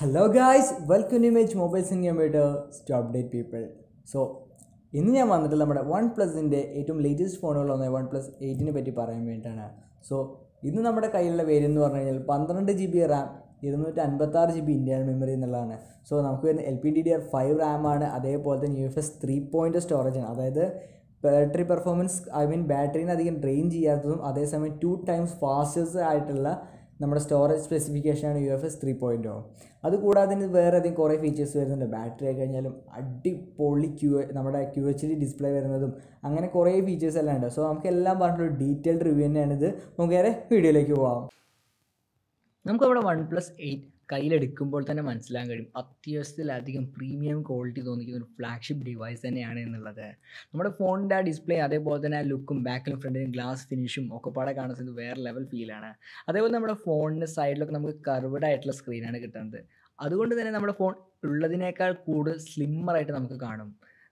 Hello guys welcome image mobiles in computers stop date people so ഇന്ന് ഞാൻ വന്നിട്ട് നമ്മുടെ വൺ പ്ലസിന്റെ ഏറ്റവും ലേറ്റസ്റ്റ് ഫോണുകളൊന്ന് വൺ പ്ലസ് എയ്റ്റിനെ പറ്റി പറയാൻ വേണ്ടിയിട്ടാണ്. സോ ഇന്ന് നമ്മുടെ കയ്യിലുള്ള പേര് എന്ന് പറഞ്ഞു കഴിഞ്ഞാൽ പന്ത്രണ്ട് ജി ബി റാം ഇരുന്നൂറ്റി അൻപത്താറ് ജി ബി ഇന്റേർണൽ മെമ്മറി എന്നുള്ളതാണ്. സോ നമുക്ക് വരുന്ന L P D D R five റാമാണ് അതേപോലെ തന്നെ U F S three storage സ്റ്റോറേജാണ് അതായത് ബാറ്ററി പെർഫോമൻസ് ഐ മീൻ ബാറ്ററീനെ ഡ്രെയിൻ ചെയ്യാത്തതും അതേസമയം ടു ടൈംസ് ഫാസ്റ്റസ് ആയിട്ടുള്ള നമ്മുടെ storage സ്പെസിഫിക്കേഷനാണ് U F S three point O അതുകൂടാതെ വേറെ അധികം കുറേ ഫീച്ചേഴ്സ് വരുന്നുണ്ട്. ബാറ്ററി ആയി കഴിഞ്ഞാലും അടിപൊളി ക്യൂ നമ്മുടെ ക്യു എച്ച് ഡി ഡിസ്പ്ലേ വരുന്നതും അങ്ങനെ കുറേ ഫീച്ചേഴ്സ് എല്ലാം ഉണ്ട്. സോ നമുക്ക് എല്ലാം പറഞ്ഞിട്ടൊരു ഡീറ്റെയിൽഡ് റിവ്യൂ തന്നെയാണിത് നമുക്ക് നേരെ വീഡിയോയിലേക്ക് പോകാം നമുക്ക് നമ്മുടെ വൺ പ്ലസ് എയ്റ്റ് കയ്യിലെടുക്കുമ്പോൾ തന്നെ മനസ്സിലാക്കാൻ കഴിയും. അത്യാവശ്യത്തിലധികം പ്രീമിയം ക്വാളിറ്റി തോന്നിക്കുന്ന ഒരു ഫ്ലാഗ്ഷിപ്പ് ഡിവൈസ് തന്നെയാണ് എന്നുള്ളത്. നമ്മുടെ ഫോണിന്റെ ആ ഡിസ്പ്ലേ അതേപോലെ തന്നെ ആ ലുക്കും ബാക്കിലും ഫ്രണ്ടിലും ഗ്ലാസ് ഫിനിഷും ഒക്കെ പാടെ കാണുന്നത് വേറെ ലെവൽ ഫീലാണ് അതേപോലെ നമ്മുടെ ഫോണിന്റെ സൈഡിലൊക്കെ നമുക്ക് കർവഡ് ആയിട്ടുള്ള സ്ക്രീനാണ് കിട്ടുന്നത്. അതുകൊണ്ട് തന്നെ നമ്മുടെ ഫോൺ ഉള്ളതിനേക്കാൾ കൂടുതൽ സ്ലിമ്മറായിട്ട് നമുക്ക് കാണും.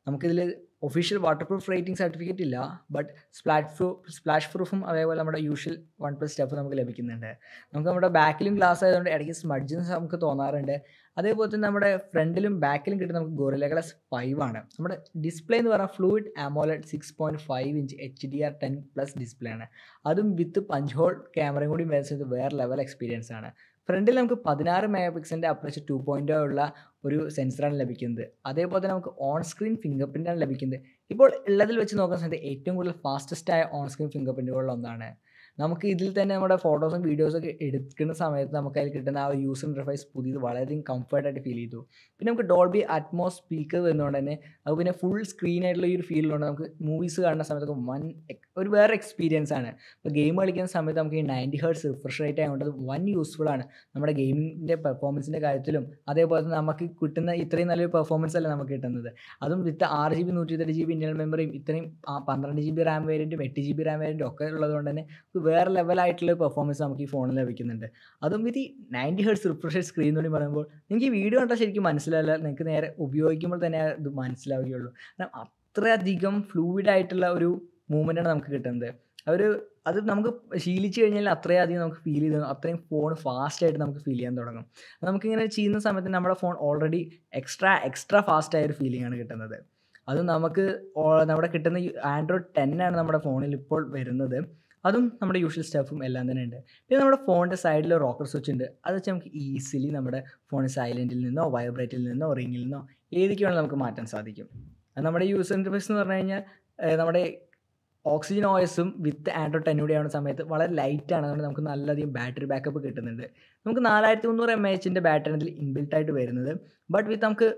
നമുക്കിതിൽ official water proof rating certificate ഇല്ല ബട്ട് സ്പ്ലാഷ് പ്രൂഫ് സ്പ്ലാഷ് പ്രൂഫും അതേപോലെ നമ്മുടെ യൂഷ്വൽ വൺ പ്ലസ് സ്റ്റഫ് നമുക്ക് ലഭിക്കുന്നുണ്ട്. നമുക്ക് നമ്മുടെ ബാക്കിലും ഗ്ലാസ് ആയതുകൊണ്ട് ഇടയ്ക്ക് സ്മഡ്ജ് നമുക്ക് തോന്നാറുണ്ട്. അതേപോലെ തന്നെ നമ്മുടെ ഫ്രണ്ടിലും ബാക്കിലും കിട്ടുന്ന നമുക്ക് ഗോറില ഗ്ലാസ് ഫൈവ് ആണ്. നമ്മുടെ ഡിസ്പ്ലേ എന്ന് പറഞ്ഞാൽ fluid AMOLED six point five inch H D R ten plus display ആണ്. അതും വിത്ത് പഞ്ച് ഹോൾ ക്യാമറയും കൂടി വരുന്നത് വേറെ ലെവൽ എക്സ്പീരിയൻസ് ആണ്. ഫ്രണ്ടിൽ നമുക്ക് പതിനാറ് മെഗാ പിക്സലിന്റെ അപ്രച്ച് ടു പോയിന്റ് ഉള്ള ഒരു സെൻസറാണ് ലഭിക്കുന്നത്. അതേപോലെ തന്നെ നമുക്ക് ഓൺ സ്ക്രീൻ ഫിംഗർ പ്രിന്റാണ് ലഭിക്കുന്നത്. ഇപ്പോൾ ഉള്ളതിൽ വെച്ച് നോക്കുന്ന സമയത്ത് ഏറ്റവും കൂടുതൽ ഫാസ്റ്റസ്റ്റ് ആയ ഓൺ സ്ക്രീൻ ഫിംഗർ പ്രിന്റുകളിൽ ഒന്നാണ്. നമുക്ക് ഇതിൽ തന്നെ നമ്മുടെ ഫോട്ടോസും വീഡിയോസൊക്കെ എടുക്കുന്ന സമയത്ത് നമുക്ക് അതിൽ കിട്ടുന്ന ആ ഒരു യൂസർ ഇന്റർഫേസ് പുതിയത് വളരെയധികം കംഫർട്ടായിട്ട് ഫീൽ ചെയ്തു. പിന്നെ നമുക്ക് ഡോൾബി അറ്റ്മോസ് സ്പീക്കർ വരുന്നതുകൊണ്ട് തന്നെ അത് പിന്നെ ഫുൾ സ്ക്രീൻ ആയിട്ടുള്ള ഈ ഒരു ഉണ്ട് നമുക്ക് മൂവീസ് കാണുന്ന സമയത്തൊക്കെ വൺ ഒരു വേറെ എക്സ്പീരിയൻസ് ആണ്. ഇപ്പോൾ ഗെയിം കളിക്കുന്ന സമയത്ത് നമുക്ക് ഈ നയന്റി ഹേർട്സ് റിഫ്രഷ് റേറ്റ് ആയതുകൊണ്ട് വൺ യൂസ്ഫുൾ ആണ്. നമ്മുടെ ഗെയിമിന്റെ പെർഫോമൻസിന്റെ കാര്യത്തിലും അതേപോലെ തന്നെ നമുക്ക് കിട്ടുന്ന ഇത്രയും നല്ലൊരു പെർഫോമൻസ് അല്ല നമുക്ക് കിട്ടുന്നത്. അതും വിത്ത് ആറ് ജി ബി നൂറ്റി ഇരുപത് ജി ബി ഇന്റർണൽ മെമ്മറിയും ഇത്രയും പന്ത്രണ്ട് ജി ബി റാം വേരിയന്റും എട്ട് ജി ബി റാം വേരിയന്റും ഒക്കെ ഉള്ളതുകൊണ്ട് തന്നെ വേറെ ലെവലായിട്ടുള്ള പെർഫോമൻസ് നമുക്ക് ഈ ഫോണിൽ ലഭിക്കുന്നുണ്ട്. അതും with ninety hertz refresh screen എന്ന് പറയുമ്പോൾ നിങ്ങൾക്ക് ഈ വീഡിയോ കണ്ടാൽ ശരിക്കും മനസ്സിലായില്ല നിങ്ങൾക്ക് നേരെ ഉപയോഗിക്കുമ്പോൾ തന്നെ ഇത് മനസ്സിലാവുകയുള്ളൂ. കാരണം അത്രയധികം ഫ്ലൂയിഡ് ആയിട്ടുള്ള ഒരു മൂവ്മെന്റാണ് നമുക്ക് കിട്ടുന്നത്. അവർ അത് നമുക്ക് ശീലിച്ചു കഴിഞ്ഞാൽ അത്രയധികം നമുക്ക് ഫീൽ ചെയ്ത് അത്രയും ഫോൺ ഫാസ്റ്റായിട്ട് നമുക്ക് ഫീൽ ചെയ്യാൻ തുടങ്ങും. നമുക്കിങ്ങനെ ചെയ്യുന്ന സമയത്ത് നമ്മുടെ phone already extra extra fast ആയ ഒരു ഫീലിംഗ് ആണ് കിട്ടുന്നത്. അത് നമുക്ക് നമ്മുടെ കിട്ടുന്ന ആൻഡ്രോയിഡ് ടെൻ ആണ് നമ്മുടെ ഫോണിൽ ഇപ്പോൾ വരുന്നത്. അതും നമ്മുടെ യൂഷ്വൽ സ്റ്റഫും എല്ലാം തന്നെ ഉണ്ട്. പിന്നെ നമ്മുടെ ഫോണിന്റെ സൈഡിൽ റോക്കർ സ്വിച്ച് ഉണ്ട്. അത് വെച്ച് നമുക്ക് ഈസിലി നമ്മുടെ ഫോൺ സൈലന്റിൽ നിന്നോ വൈബ്രേറ്റിൽ നിന്നോ റിങ്ങിൽ നിന്നോ ഏതൊക്കെ വേണമെങ്കിലും നമുക്ക് മാറ്റാൻ സാധിക്കും. അത് നമ്മുടെ യൂസർ ഇന്റർഫേസ് എന്ന് പറഞ്ഞു കഴിഞ്ഞാൽ നമ്മുടെ ഓക്സിജൻ ഓയസും വിത്ത് ആൻഡ്രോയിഡ് ടെന്നൂടെ ആവുന്ന സമയത്ത് വളരെ ലൈറ്റാണ് അതുകൊണ്ട് നമുക്ക് നല്ലധികം ബാറ്ററി ബാക്കപ്പ് കിട്ടുന്നുണ്ട്. നമുക്ക് നാലായിരത്തി മുന്നൂറ് എം എച്ചിന്റെ ബാറ്ററി ഇതിൽ ഇൻബിൽട്ടായിട്ട് വരുന്നത്. ബട്ട് വിത്ത് നമുക്ക്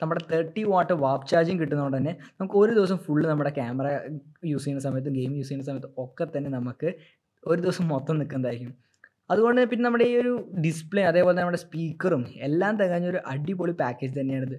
നമ്മുടെ തേർട്ടി വാട്ട് വാപ്പ് ചാർജിങ് കിട്ടുന്നതുകൊണ്ട് തന്നെ നമുക്ക് ഒരു ദിവസം ഫുള്ള് നമ്മുടെ ക്യാമറ യൂസ് ചെയ്യുന്ന സമയത്തും ഗെയിം യൂസ് ചെയ്യുന്ന സമയത്തും ഒക്കെ തന്നെ നമുക്ക് ഒരു ദിവസം മൊത്തം നിൽക്കുന്നതായിരിക്കും അതുകൊണ്ട് പിന്നെ നമ്മുടെ ഈ ഒരു ഡിസ്പ്ലേ അതേപോലെ നമ്മുടെ സ്പീക്കറും എല്ലാം തികഞ്ഞൊരു അടിപൊളി പാക്കേജ് തന്നെയാണിത്.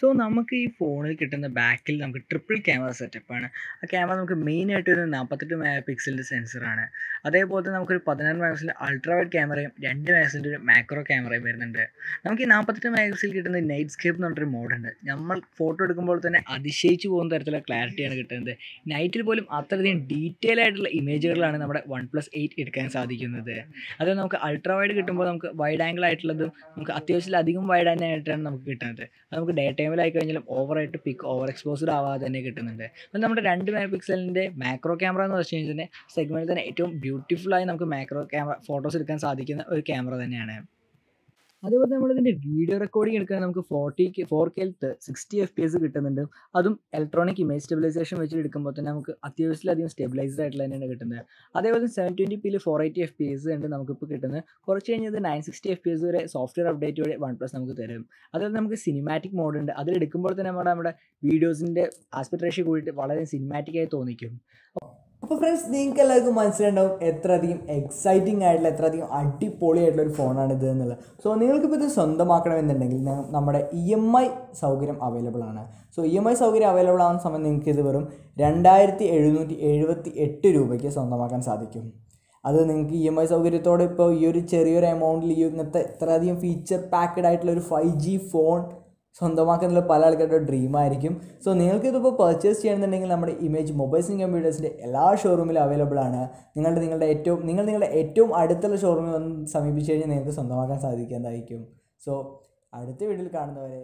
സോ നമുക്ക് ഈ ഫോണിൽ കിട്ടുന്ന ബാക്കിൽ നമുക്ക് ട്രിപ്പിൾ ക്യാമറ സെറ്റപ്പാണ് ആ ക്യാമറ നമുക്ക് മെയിനായിട്ട് ഒരു നാൽപ്പത്തെട്ട് മെഗാ പിക്സലിന്റെ സെൻസറാണ് അതേപോലെ തന്നെ നമുക്കൊരു പതിനാറ് മെഗാ പിക്സലിന്റെ അൾട്രാ വൈഡ് ക്യാമറയും രണ്ട് മെഗാ പിക്സലിന്റെ ഒരു മാക്രോ ക്യാമറയും വരുന്നുണ്ട്. നമുക്ക് ഈ നാൽപ്പത്തെട്ട് മെഗാ പിക്സൽ കിട്ടുന്ന നൈറ്റ് സ്കേപ്പ് എന്ന് പറഞ്ഞൊരു മോഡുണ്ട് നമ്മൾ ഫോട്ടോ എടുക്കുമ്പോൾ തന്നെ അതിശയിച്ചു പോകുന്ന തരത്തിലുള്ള ക്ലാരിറ്റിയാണ് കിട്ടുന്നത്. നൈറ്റിൽ പോലും അത്രയധികം ഡീറ്റെയിൽ ആയിട്ടുള്ള ഇമേജുകളാണ് നമ്മുടെ വൺ പ്ലസ് എയ്റ്റ് എടുക്കാൻ സാധിക്കുന്നത്. അത് നമുക്ക് അൾട്രാ വൈഡ് കിട്ടുമ്പോൾ നമുക്ക് വൈഡ് ആംഗിൾ ആയിട്ടുള്ളതും നമുക്ക് അത്യാവശ്യത്തിലധികം വൈഡ് ആംഗിൾ ആയിട്ടാണ് നമുക്ക് കിട്ടുന്നത്. അത് നമുക്ക് ഡേ ടൈമിലായി കഴിഞ്ഞാലും ഓവറായിട്ട് പിക്ക് ഓവർ എക്സ്പോസ്ഡ് ആവാതെ തന്നെ കിട്ടുന്നുണ്ട്. അപ്പം നമ്മുടെ രണ്ട് മെഗാ പിക്സലിന്റെ മാക്രോ ക്യാമറ എന്ന് വെച്ച് കഴിഞ്ഞാൽ സെഗ്മെന്റിൽ തന്നെ ഏറ്റവും ബ്യൂട്ടിഫുള്ളായി നമുക്ക് മാക്രോ ക്യാമറ ഫോട്ടോസ് എടുക്കാൻ സാധിക്കുന്ന ഒരു ക്യാമറ തന്നെയാണ്. അതേപോലെ നമ്മൾ ഇതിന്റെ വീഡിയോ റെക്കോർഡിംഗ് എടുക്കാൻ നമുക്ക് ഫോർട്ടി ഫോർ കെയിൽ സിക്സ്റ്റി എഫ് പി എസ് കിട്ടുന്നുണ്ട്. അതും ഇലക്ട്രോണിക് ഇമേജ് സ്റ്റെബിലൈസേഷൻ വെച്ച് എടുക്കുമ്പോൾ തന്നെ നമുക്ക് അത്യാവശ്യത്തിലധികം സ്റ്റെബിലൈസ്ഡ് ആയിട്ടുള്ള തന്നെയാണ് കിട്ടുന്നത്. അതേപോലെ സെവൻ ട്വന്റി പിയിൽ four eighty F P S ഉണ്ട് നമുക്കിപ്പോൾ കിട്ടുന്നത്. കുറച്ച് കഴിഞ്ഞത് nine sixty F P S വരെ സോഫ്റ്റ്വെയർ അപ്ഡേറ്റ് വരെ വൺ പ്ലസ് നമുക്ക് തരും. അതുപോലെ നമുക്ക് സിനിമാറ്റിക് മോഡ് ഉണ്ട്. അതിലെടുക്കുമ്പോൾ തന്നെ നമ്മുടെ നമ്മുടെ വീഡിയോസിന്റെ ആസ്പെക്ട് റേഷ്യോ കൂടിയിട്ട് വളരെ സിനിമാറ്റിക്കായി തോന്നിക്കും. അപ്പോൾ ഫ്രണ്ട്സ് നിങ്ങൾക്ക് എല്ലാവർക്കും മനസ്സിലുണ്ടാവും എത്ര അധികം എക്സൈറ്റിംഗ് ആയിട്ടുള്ള എത്ര അധികം അടിപൊളിയായിട്ടുള്ള ഒരു ഫോണാണ് ഇത് എന്നുള്ളത്. സോ നിങ്ങൾക്കിപ്പോൾ ഇത് സ്വന്തമാക്കണമെന്നുണ്ടെങ്കിൽ നമ്മുടെ ഇ എം ഐ സൗകര്യം അവൈലബിൾ ആണ്. സോ ഇ എം ഐ സൗകര്യം അവൈലബിൾ ആവുന്ന സമയം നിങ്ങൾക്ക് ഇത് വെറും രണ്ടായിരത്തി എഴുന്നൂറ്റി എഴുപത്തി എട്ട് രൂപയ്ക്ക് സ്വന്തമാക്കാൻ സാധിക്കും. അത് നിങ്ങൾക്ക് ഇ എം ഐ സൗകര്യത്തോടെ ഇപ്പോൾ ഈ ഒരു ചെറിയൊരു എമൗണ്ടിൽ ഈ ഇങ്ങനത്തെ ഇത്രയധികം ഫീച്ചർ പാക്കഡ് ആയിട്ടുള്ള ഒരു ഫൈവ് ജി ഫോൺ സ്വന്തമാക്കുന്ന പല ആൾക്കാരുടെ ഡ്രീം ആയിരിക്കും. സോ നിങ്ങൾക്ക് ഇതിപ്പോൾ പർച്ചേസ് ചെയ്യണമെന്നുണ്ടെങ്കിൽ നമ്മുടെ ഇമേജ് മൊബൈൽസ് ആൻഡ് കമ്പ്യൂട്ടേഴ്സിന്റെ എല്ലാ ഷോറൂമിലും അവൈലബിൾ ആണ്. നിങ്ങളുടെ നിങ്ങളുടെ ഏറ്റവും നിങ്ങൾ നിങ്ങളുടെ ഏറ്റവും അടുത്തുള്ള ഷോറൂമിൽ വന്ന് സമീപിച്ച് കഴിഞ്ഞാൽ നിങ്ങൾക്ക് സ്വന്തമാക്കാൻ സാധിക്കുന്നതായിരിക്കും. സോ അടുത്ത വീഡിയോയിൽ കാണുന്നവരെ